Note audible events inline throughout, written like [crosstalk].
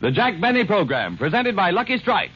The Jack Benny Program, presented by Lucky Strike.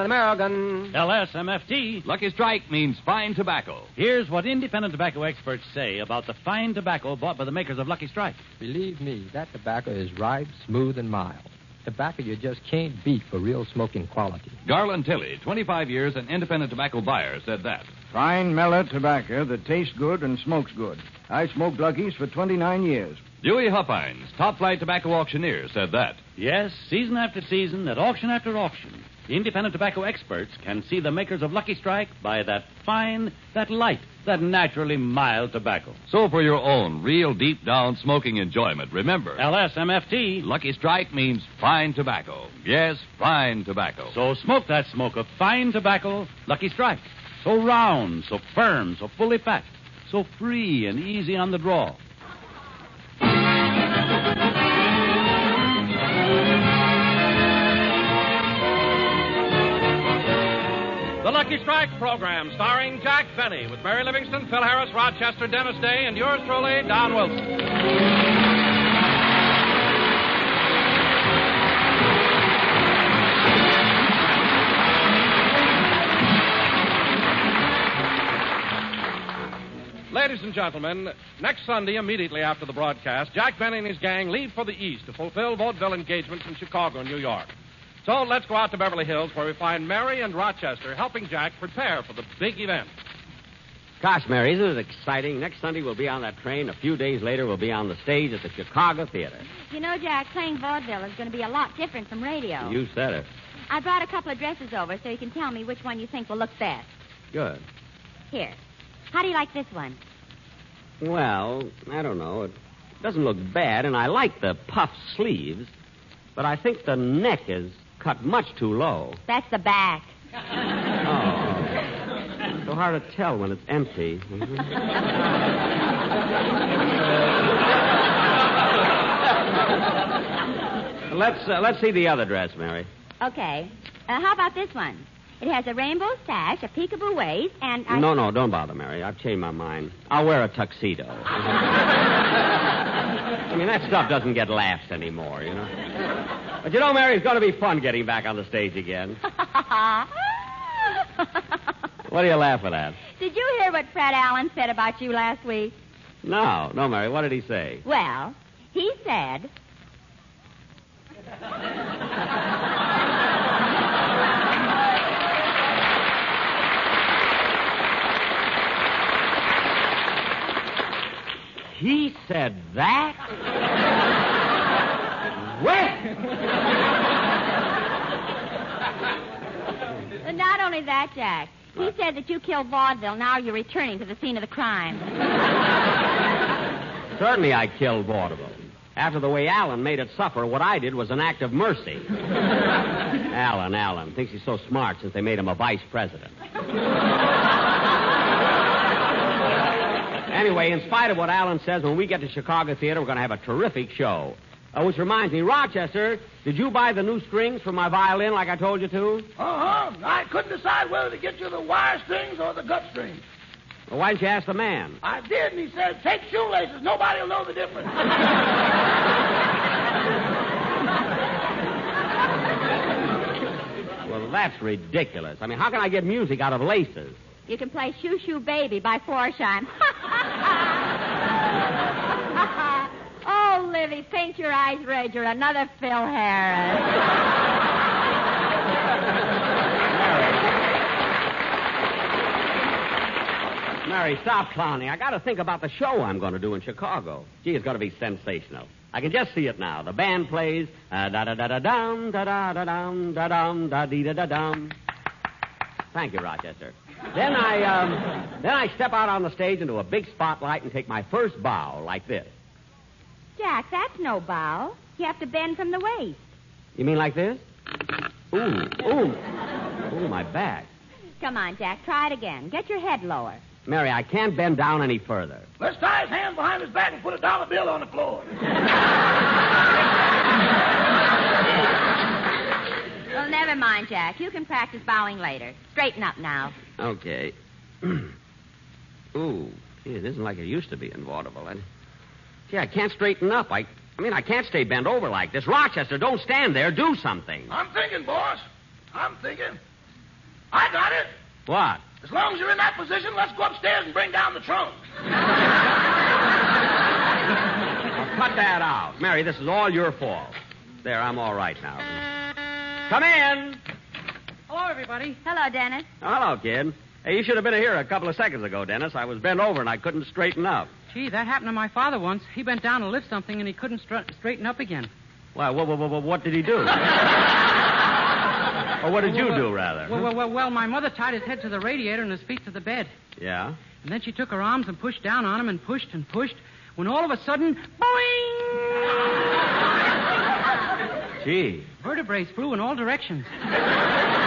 American. LSMFT. Lucky Strike means fine tobacco. Here's what independent tobacco experts say about the fine tobacco bought by the makers of Lucky Strike. Believe me, that tobacco is ripe, smooth, and mild. Tobacco you just can't beat for real smoking quality. Garland Tilley, 25 years an independent tobacco buyer, said that. Fine mellow tobacco that tastes good and smokes good. I smoked Lucky's for 29 years. Dewey Huffines, top flight tobacco auctioneer, said that. Yes, season after season, at auction after auction, the independent tobacco experts can see the makers of Lucky Strike by that fine, that light, that naturally mild tobacco. So for your own real deep down smoking enjoyment, remember, LSMFT. Lucky Strike means fine tobacco. Yes, fine tobacco. So smoke that smoke of fine tobacco, Lucky Strike. So round, so firm, so fully packed, so free and easy on the draw. The Lucky Strike program, starring Jack Benny, with Mary Livingstone, Phil Harris, Rochester, Dennis Day, and yours truly, Don Wilson. Ladies and gentlemen, next Sunday, immediately after the broadcast, Jack Benny and his gang leave for the East to fulfill vaudeville engagements in Chicago and New York. So let's go out to Beverly Hills, where we find Mary and Rochester helping Jack prepare for the big event. Gosh, Mary, this isn't it exciting? Next Sunday we'll be on that train. A few days later we'll be on the stage at the Chicago Theater. You know, Jack, playing vaudeville is going to be a lot different from radio. You said it. I brought a couple of dresses over so you can tell me which one you think will look best. Good. Here. How do you like this one? Well, I don't know. It doesn't look bad, and I like the puff sleeves, but I think the neck is cut much too low. That's the back. Oh. so hard to tell when it's empty. [laughs] let's uh, let's see the other dress, Mary. Okay. Uh, how about this one? It has a rainbow sash, a peekaboo waist, and I... No, no, don't bother, Mary. I've changed my mind. I'll wear a tuxedo. [laughs] I mean, that stuff doesn't get laughs anymore, you know. But you know, Mary, it's going to be fun getting back on the stage again. [laughs] What are you laughing at? Did you hear what Fred Allen said about you last week? No, no, Mary. What did he say? Well, he said. He said that? Well, Not only that, Jack. He said that you killed vaudeville. Now you're returning to the scene of the crime. certainly I killed vaudeville. After the way Allen made it suffer, what I did was an act of mercy. [laughs] Allen, Allen thinks he's so smart since they made him a vice president. Anyway, in spite of what Allen says, when we get to Chicago Theater, we're going to have a terrific show. Uh, which reminds me, Rochester, did you buy the new strings for my violin like I told you to? Uh-huh. I couldn't decide whether to get you the wire strings or the gut strings. Well, why didn't you ask the man? I did, and he said, take shoelaces. Nobody will know the difference. [laughs] Well, that's ridiculous. I mean, how can I get music out of laces? You can play Shoo Shoo Baby by Florsheim. [laughs] oh, Livy, paint your eyes red. You're another Phil Harris. Mary, stop clowning. I got to think about the show I'm going to do in Chicago. Gee, it's going to be sensational. I can just see it now. The band plays uh, da da da da dum da da da dum da dum da dee da da dum. Thank you, Rochester. Then I um, then I step out on the stage into a big spotlight and take my first bow like this. Jack, that's no bow. You have to bend from the waist. You mean like this? Ooh, ooh, ooh, my back. Come on, Jack. Try it again. Get your head lower. Mary, I can't bend down any further. Let's tie his hands behind his back and put a dollar bill on the floor. [laughs] never mind, Jack. You can practice bowing later. Straighten up now. Okay. [clears throat] Ooh, Gee, it isn't like it used to be in vaudeville. I, gee, I can't straighten up. I, I mean, I can't stay bent over like this. Rochester, don't stand there. Do something. I'm thinking, boss. I'm thinking. I got it. What? As long as you're in that position, let's go upstairs and bring down the trunk. Cut that out. Mary, this is all your fault. There, I'm all right now. Come in. Hello, everybody. Hello, Dennis. Hello, kid. Hey, you should have been here a couple of seconds ago, Dennis. I was bent over and I couldn't straighten up. Gee, that happened to my father once. He bent down to lift something and he couldn't stra- straighten up again. Why, what, what, what, what did he do? [laughs] or what did you Well, do, rather? Well, well, well, well, my mother tied his head to the radiator and his feet to the bed. Yeah? And then she took her arms and pushed down on him and pushed and pushed. When all of a sudden, boing! Gee. Vertebrae flew in all directions. [laughs]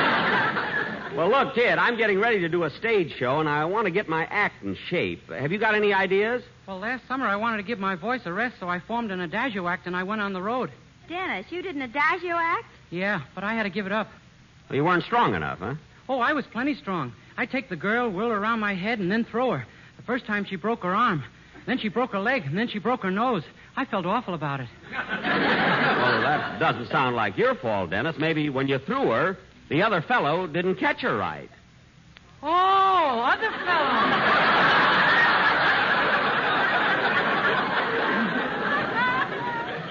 Well, look, kid, I'm getting ready to do a stage show, and I want to get my act in shape. Have you got any ideas? Well, last summer I wanted to give my voice a rest, so I formed an adagio act and I went on the road. Dennis, you did an adagio act? Yeah, but I had to give it up. Well, you weren't strong enough, huh? Oh, I was plenty strong. I'd take the girl, whirl her around my head, and then throw her. The first time she broke her arm. Then she broke her leg, and then she broke her nose. I felt awful about it. [laughs] That doesn't sound like your fault, Dennis. Maybe when you threw her, the other fellow didn't catch her right. Oh, other fellow.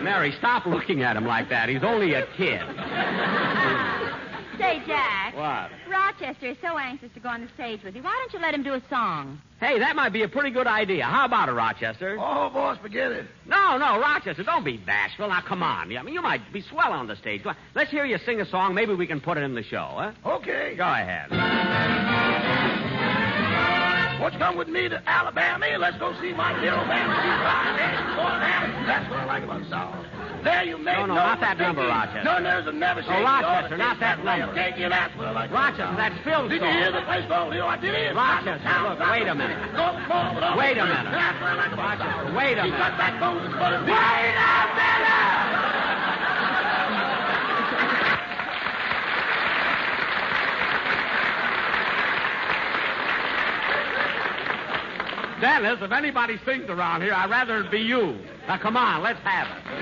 Mary, stop looking at him like that. He's only a kid. Say, Jack. What? Rochester is so anxious to go on the stage with you. Why don't you let him do a song? Hey, that might be a pretty good idea. How about it, Rochester? Oh, boss, forget it. No, no, Rochester, don't be bashful. Now, come on. I mean, you might be swell on the stage. Let's hear you sing a song. Maybe we can put it in the show, huh? Okay. Go ahead. Won't you come with me to Alabama? Let's go see my hero band. She's flying in That's what I like about the song. There you make No, no, not that number, Rochester. No, there's a never shake. Rochester, not that number. Take you, that's what I like. Rochester, that's Phil's Did you hear the place go? You I did it. Rochester, look, wait a minute. Go forward. over. Wait a minute. That's what I like about the Rochester, wait a minute. got backbone as far Wait a minute! Dennis, if anybody sings around here, I'd rather it be you. Now, come on, let's have it.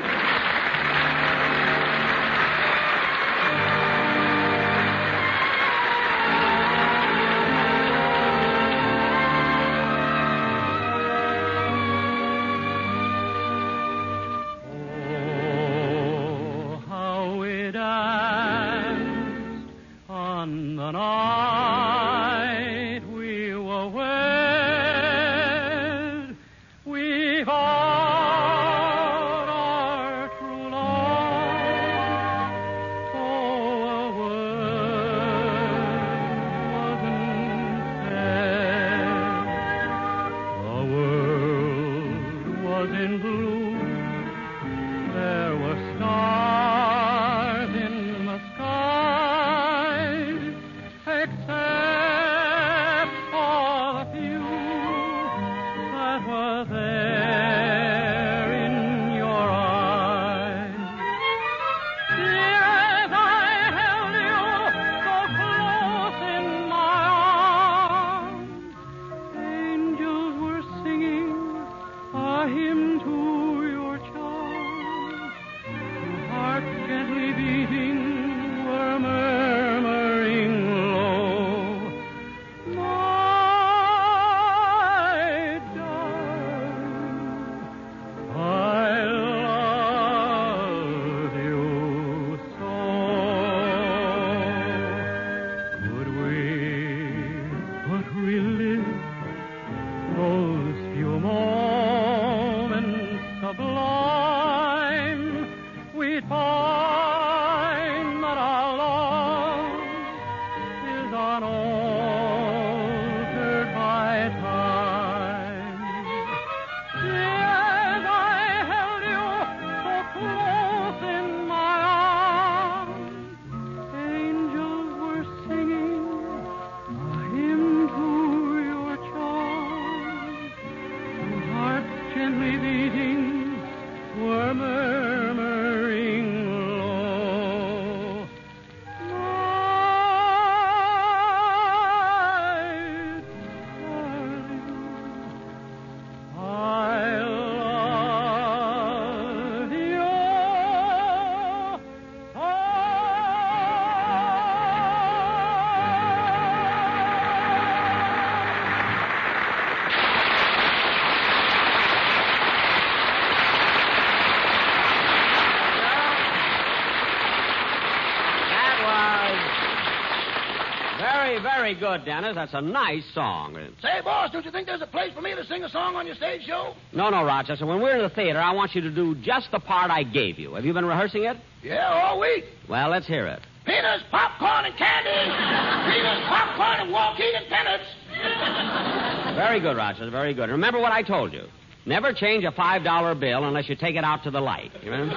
Good, Dennis. That's a nice song. Say, boss, don't you think there's a place for me to sing a song on your stage show? No, no, Rochester. When we're in the theater, I want you to do just the part I gave you. Have you been rehearsing it? Yeah, all week. Well, let's hear it. Peanuts, popcorn, and candy. Peanuts, popcorn, and walking and peanuts. Very good, Rochester. Very good. Remember what I told you. Never change a five dollar bill unless you take it out to the light. You remember?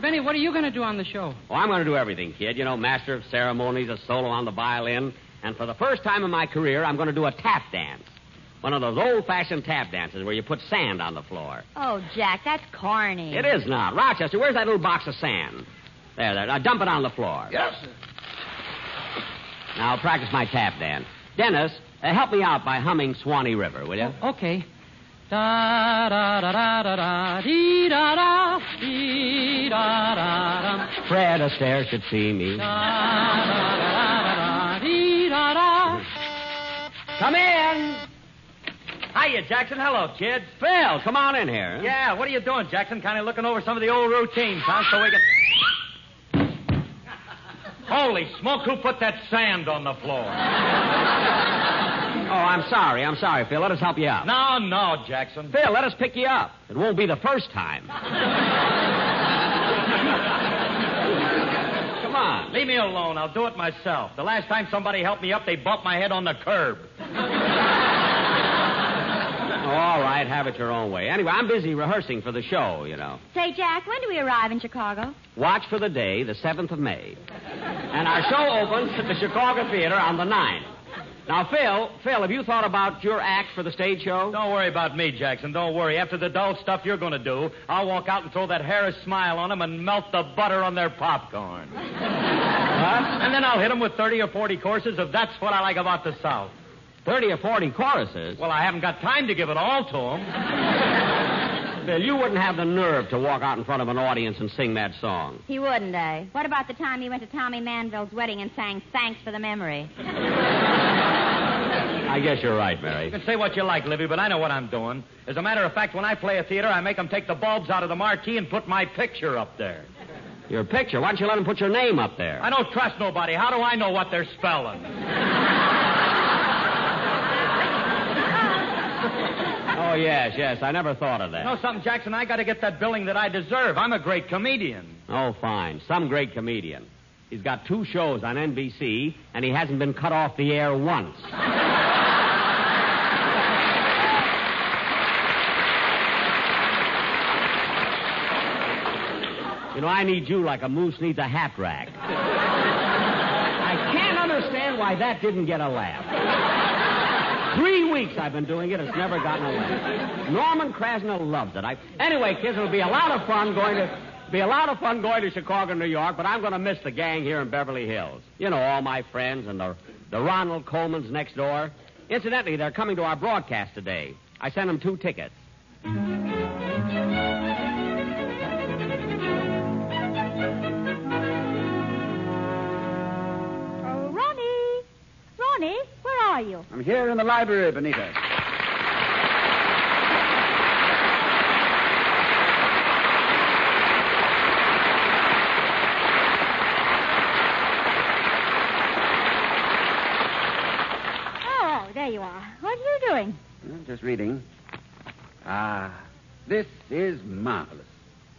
Mr. Benny, what are you going to do on the show? Oh, I'm going to do everything, kid. You know, master of ceremonies, a solo on the violin, and for the first time in my career, I'm going to do a tap dance. One of those old-fashioned tap dances where you put sand on the floor. Oh, Jack, that's corny. It is not. Rochester, where's that little box of sand? There, there. Now dump it on the floor. Yes, sir. Now practice my tap dance. Dennis, uh, help me out by humming Swanee River, will you? Okay. Da da da da da da dee da da dee da da da Fred Astaire should see me. da da da da da dee da da. Come in. Hiya, Jackson. Hello, kid. Phil, come on in here. Yeah, what are you doing, Jackson? Kind of looking over some of the old routines, huh? So we can. Holy smoke, who put that sand on the floor? [laughs] Oh, I'm sorry. I'm sorry, Phil. Let us help you out. No, no, Jackson. Phil, let us pick you up. It won't be the first time. [laughs] Come on. Leave me alone. I'll do it myself. The last time somebody helped me up, they bumped my head on the curb. [laughs] Oh, all right, have it your own way. Anyway, I'm busy rehearsing for the show, you know. Say, Jack, when do we arrive in Chicago? Watch for the day, the 7th of May. And our show opens at the Chicago Theater on the 9th. Now, Phil, Phil, have you thought about your act for the stage show? Don't worry about me, Jackson. Don't worry. After the dull stuff you're going to do, I'll walk out and throw that Harris smile on them and melt the butter on their popcorn. [laughs] Huh? And then I'll hit them with 30 or 40 courses of That's What I Like About the South. 30 or 40 choruses. Well, I haven't got time to give it all to them. [laughs] Phil, you wouldn't have the nerve to walk out in front of an audience and sing that song. He wouldn't, eh? What about the time he went to Tommy Manville's wedding and sang Thanks for the Memory? [laughs] I guess you're right, Mary. You can say what you like, Livy, but I know what I'm doing. As a matter of fact, when I play a theater, I make them take the bulbs out of the marquee and put my picture up there. Your picture. Why don't you let them put your name up there? I don't trust nobody. How do I know what they're spelling? Oh, yes, yes. I never thought of that. You know something, Jackson? I got to get that billing that I deserve. I'm a great comedian. Oh, fine. Some great comedian. He's got two shows on NBC, and he hasn't been cut off the air once. You know, I need you like a moose needs a hat rack. I can't understand why that didn't get a laugh. Three weeks I've been doing it. It's never gotten a laugh. Norman Krasna loves it. I... Anyway, kids, it'll be a lot of fun going to be a lot of fun going to Chicago, New York. But I'm going to miss the gang here in Beverly Hills. You know, all my friends and the the Ronald Colmans next door. Incidentally, they're coming to our broadcast today. I sent them two tickets. Are you? I'm here in the library, Benita. Oh, there you are. What are you doing? Just reading. Ah, this is marvelous.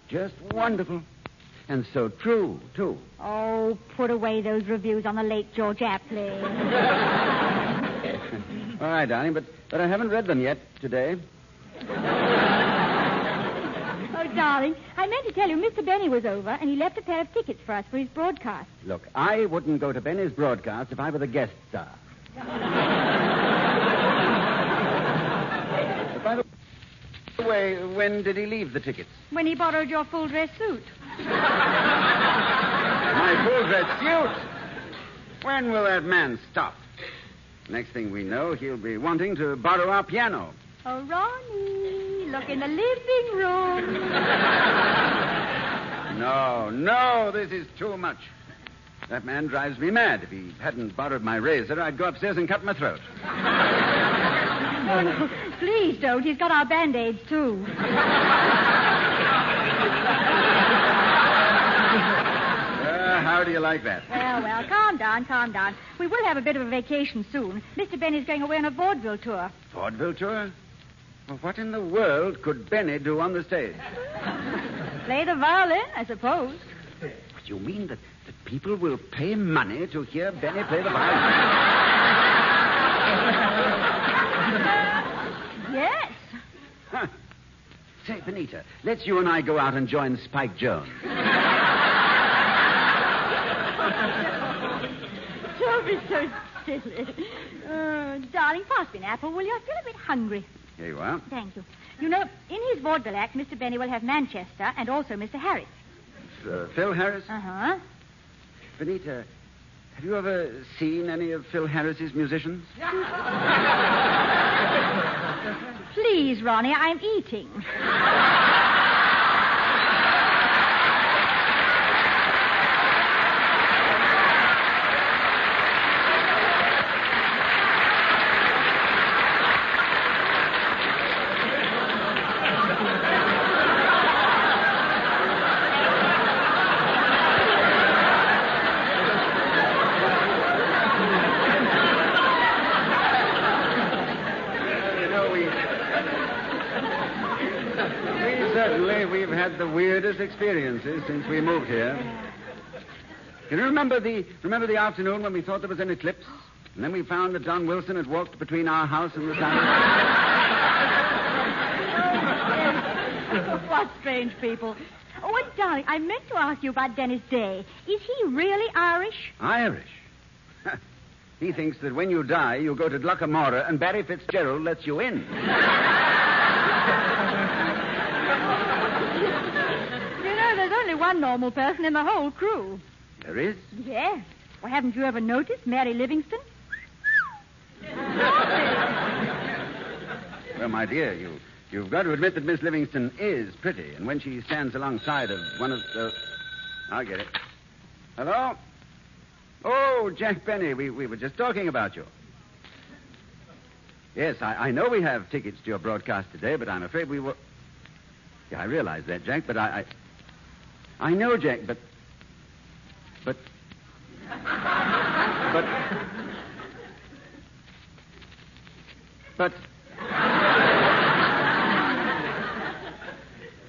Just wonderful. And so true, too. Oh, put away those reviews on the late George Apley. [laughs] All right, darling, but, but I haven't read them yet today. [laughs] oh, darling, I meant to tell you Mr. Benny was over, and he left a pair of tickets for us for his broadcast. Look, I wouldn't go to Benny's broadcast if I were the guest star. [laughs] By the way, when did he leave the tickets? When he borrowed your full dress suit. [laughs] My full dress suit. When will that man stop? Next thing we know, he'll be wanting to borrow our piano. Oh, Ronnie, look in the living room. No, no, this is too much. That man drives me mad. If he hadn't borrowed my razor, I'd go upstairs and cut my throat. [laughs] Oh, no, please don't. He's got our band-aids, too. Uh, how do you like that? Well, well, calm down, calm down. We will have a bit of a vacation soon. Mr. Benny's going away on a vaudeville tour. Vaudeville tour? Well, what in the world could Benny do on the stage? [laughs] Play the violin, I suppose. What, you mean that, that people will pay money to hear Benny play the violin? [laughs] Yes. Huh. Say, Benita, let's you and I go out and join Spike Jones. [laughs] Don't be so [laughs] silly. Uh, darling, pass me an apple, will you? I feel a bit hungry. Here you are. Thank you. You know, in his vaudeville act, Mr. Benny will have Manchester and also Mr. Harris. Uh, Phil Harris? Uh-huh. Benita, have you ever seen any of Phil Harris's musicians? [laughs] Please, Ronnie, I'm eating. [laughs] You know, we. we certainly we've had the weirdest experiences since we moved here. Can you remember the remember the afternoon when we thought there was an eclipse? And then we found that Don Wilson had walked between our house and the sun. [laughs] what strange people. Oh, and darling, I meant to ask you about Dennis Day. Is he really Irish? Irish. [laughs] he thinks that when you die, you go to Glocca Morra and Barry Fitzgerald lets you in. [laughs] You know, there's only one normal person in the whole crew. There is? Yes. Well, haven't you ever noticed Mary Livingstone? Well, my dear, you, you've got to admit that Miss Livingstone is pretty, and when she stands alongside of one of the. I'll get it. Hello? Oh, Jack Benny, we, we were just talking about you. Yes, I, I know we have tickets to your broadcast today, but I'm afraid we will. Yeah, I realize that, Jack, but I. I, I know, Jack, but. But. But. But.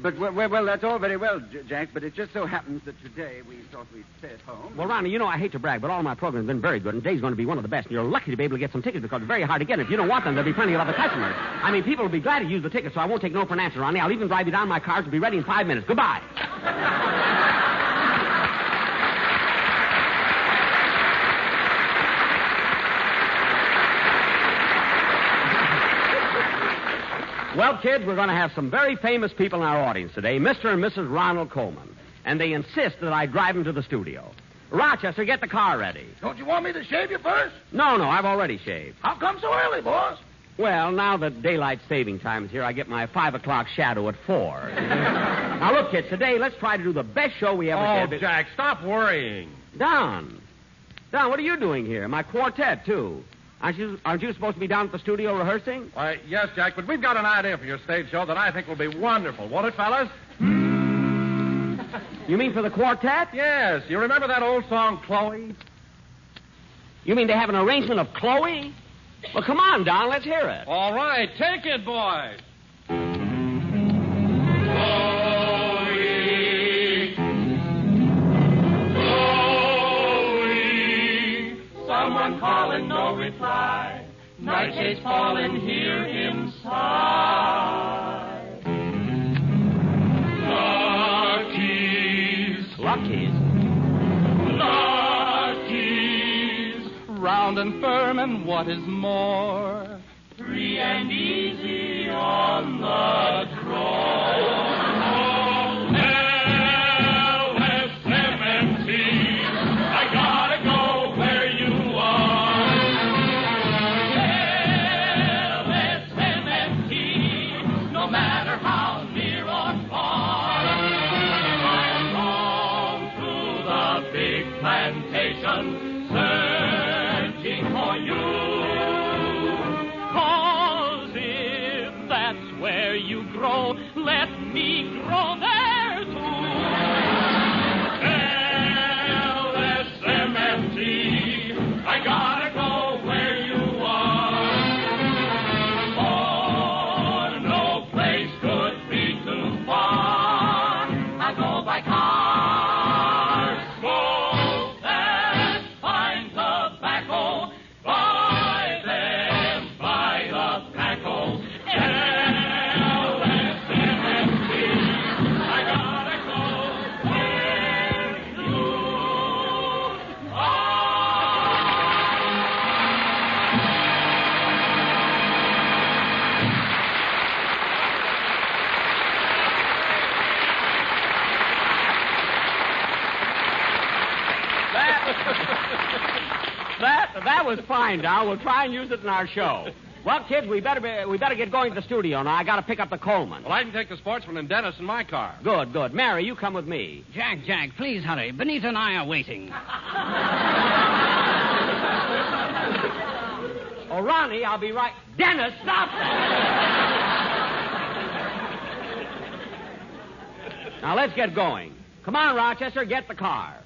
But, well, well, that's all very well, Jack, but it just so happens that today we thought we'd stay at home. Well, Ronnie, you know I hate to brag, but all my programs have been very good, and today's going to be one of the best. And you're lucky to be able to get some tickets because it's very hard to get. If you don't want them, there'll be plenty of other customers. I mean, people will be glad to use the tickets, so I won't take no for an answer, Ronnie. I'll even drive you down my car to be ready in five minutes. Goodbye. Well, kids, we're going to have some very famous people in our audience today, Mr. and Mrs. Ronald Colman. And they insist that I drive them to the studio. Rochester, get the car ready. Don't you want me to shave you first? No, no, I've already shaved. How come so early, boss? Well, now that daylight saving time is here, I get my five o'clock shadow at four. now, look, kids, today let's try to do the best show we ever Oh, did. Jack, stop worrying. Don. Don, what are you doing here? My quartet, too. Aren't you, aren't you supposed to be down at the studio rehearsing? Why, yes, Jack, but we've got an idea for your stage show that I think will be wonderful, won't it, fellas? [laughs] You mean for the quartet? Yes. You remember that old song, Chloe? You mean they have an arrangement of Chloe? Well, come on, Don, let's hear it. All right, take it, boys. No reply. Night shades falling, hear him sigh. Lucky's, Lucky's. Lucky's, Round and firm, and what is more? free and easy it's fine, Dow. We'll try and use it in our show. Well, kids, we better be, we better get going to the studio now. I got to pick up the Colman. Well, I can take the Sportsmen and Dennis in my car. Good, good. Mary, you come with me. Jack, Jack, please hurry. Benita and I are waiting. Oh, Ronnie, I'll be right. Dennis, stop that! now let's get going. Come on, Rochester, get the car.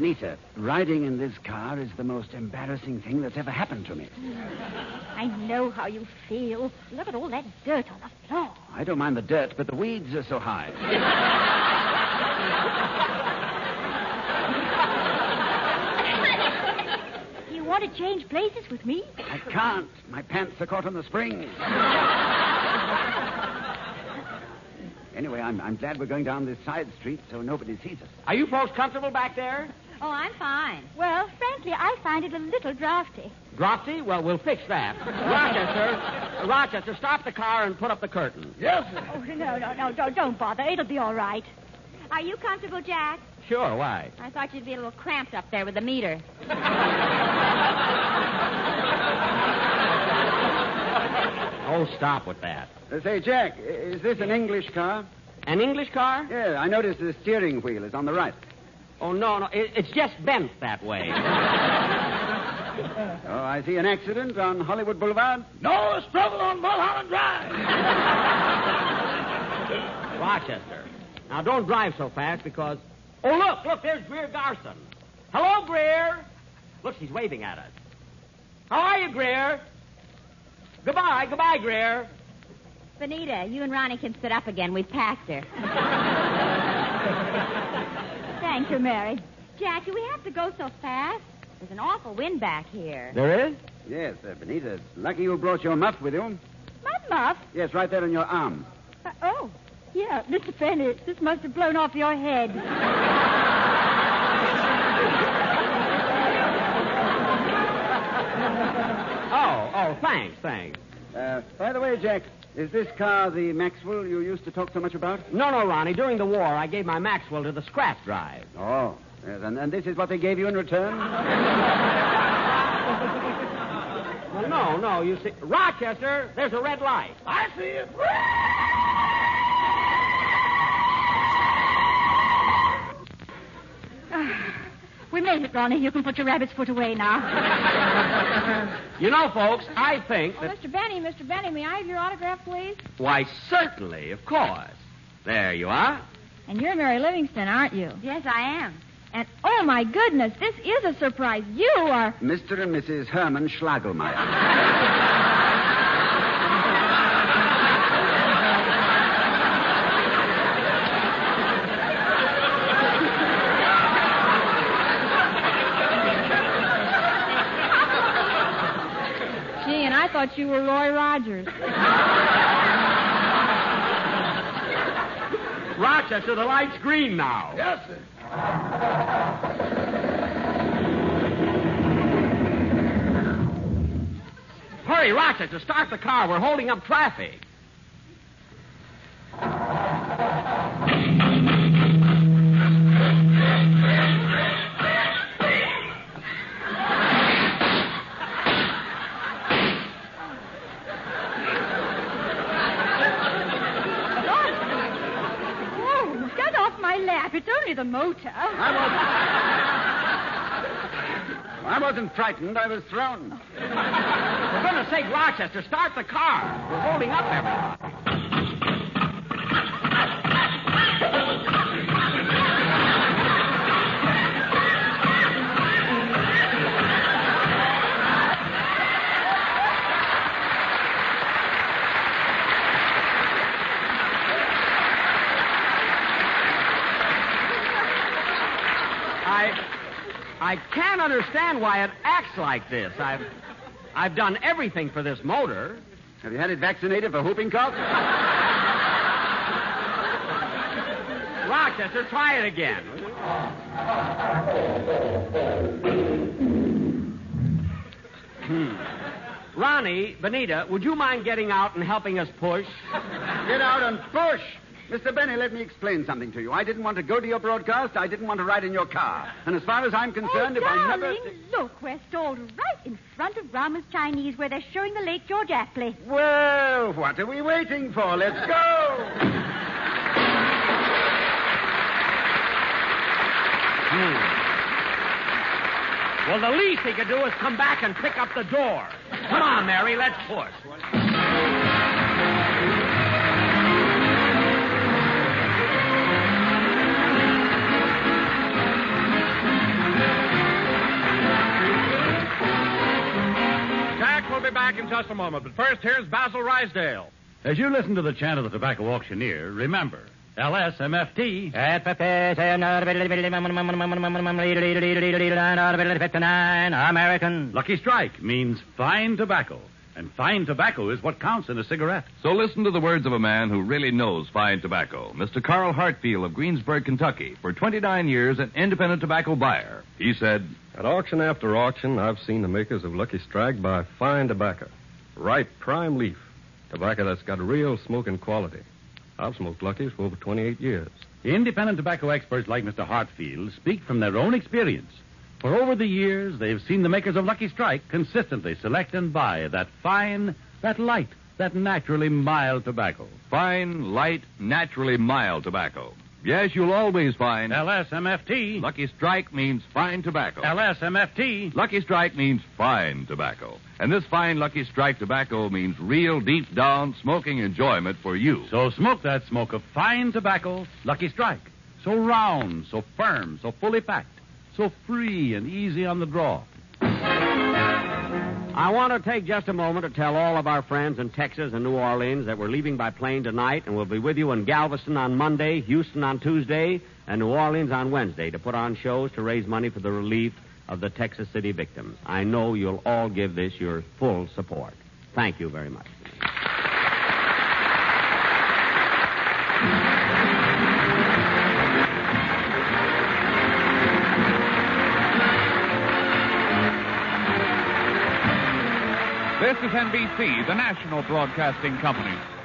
Now, Benita, riding in this car is the most embarrassing thing that's ever happened to me. I know how you feel. Look at all that dirt on the floor. I don't mind the dirt, but the weeds are so high. [laughs] You want to change places with me? I can't. My pants are caught on the springs. [laughs] anyway, I'm, I'm glad we're going down this side street so nobody sees us. Are you folks comfortable back there? Oh, I'm fine. Well, frankly, I find it a little drafty. Drafty? Well, we'll fix that. Rochester, Rochester, stop the car and put up the curtain. Yes, sir. Oh, no, no, no, don't, don't bother. It'll be all right. Are you comfortable, Jack? Sure, why? I thought you'd be a little cramped up there with the meter. [laughs] Oh, stop with that. Uh, say, Jack, is this an English car? An English car? Yeah, I noticed the steering wheel is on the right. Oh, no, no. It, it's just bent that way. [laughs] Oh, I see an accident on Hollywood Boulevard. No a struggle on Mulholland Drive. [laughs] Rochester. Now, don't drive so fast because. Oh, look, look, there's Greer Garson. Hello, Greer. Look, she's waving at us. How are you, Greer? Goodbye, goodbye, Greer. Benita, you and Ronnie can sit up again. We've packed her. [laughs] Thank you, Mary. Jack, do we have to go so fast? There's an awful wind back here. There is? Yes, uh, Benita. It's lucky you brought your muff with you. My muff? Yes, right there on your arm. Uh, oh, yeah, Mr. Benny, this must have blown off your head. [laughs] Oh, oh, thanks, thanks. Uh, by the way, Jack, is this car the Maxwell you used to talk so much about? No, no, Ronnie. During the war, I gave my Maxwell to the scrap drive. Oh, yes, and, and this is what they gave you in return? [laughs] Well, no, no. You see, Rochester, there's a red light. I see it. We made it, Ronnie. You can put your rabbit's foot away now. [laughs] You know, folks, I think Oh. Mr. Benny, Mr. Benny, may I have your autograph, please? Why, certainly, of course. There you are. And you're Mary Livingstone, aren't you? Yes, I am. And oh my goodness, this is a surprise. You are. Mr. and Mrs. Herman Schlagelmeyer. [laughs] Gee, and I thought you were Roy Rogers. Rochester, the light's green now. Yes, sir. Hurry, Rochester, start the car. We're holding up traffic. Only the motor. I wasn't frightened. I was thrown. For goodness sake, Rochester, start the car. We're holding up everybody. Can't understand why it acts like this. I've I've done everything for this motor. Have you had it vaccinated for whooping cough? Rochester, try it again. Hmm. Ronnie, Benita, would you mind getting out and helping us push? Get out and push. Mr. Benny, let me explain something to you. I didn't want to go to your broadcast. I didn't want to ride in your car. And as far as I'm concerned, oh, if I oh, never. darling, look, we're stalled right in front of Grauman's Chinese where they're showing the Late George Apley. Well, what are we waiting for? Let's go. Hmm. Well, the least he could do is come back and pick up the door. Come on, Mary, let's push. Be back in just a moment, but first, here's Basil Ruysdael. As you listen to the chant of the tobacco auctioneer, remember LSMFT. American. Lucky Strike means fine tobacco. And fine tobacco is what counts in a cigarette. So listen to the words of a man who really knows fine tobacco, Mr. Carl Hartfield of Greensburg, Kentucky. For 29 years, an independent tobacco buyer. He said, At auction after auction, I've seen the makers of Lucky Strike buy fine tobacco, ripe prime leaf, tobacco that's got real smoking quality. I've smoked Luckies for over 28 years. Independent tobacco experts like Mr. Hartfield speak from their own experience. For over the years, they've seen the makers of Lucky Strike consistently select and buy that fine, that light, that naturally mild tobacco. Fine, light, naturally mild tobacco. Yes, you'll always find. LSMFT. Lucky Strike means fine tobacco. LSMFT. Lucky Strike means fine tobacco. And this fine Lucky Strike tobacco means real deep down smoking enjoyment for you. So smoke that smoke of fine tobacco, Lucky Strike. So round, so firm, so fully packed, so free and easy on the draw. I want to take just a moment to tell all of our friends in Texas and New Orleans that we're leaving by plane tonight and we'll be with you in Galveston on Monday, Houston on Tuesday, and New Orleans on Wednesday to put on shows to raise money for the relief of the Texas City victims. I know you'll all give this your full support. Thank you very much. NBC, the national broadcasting company.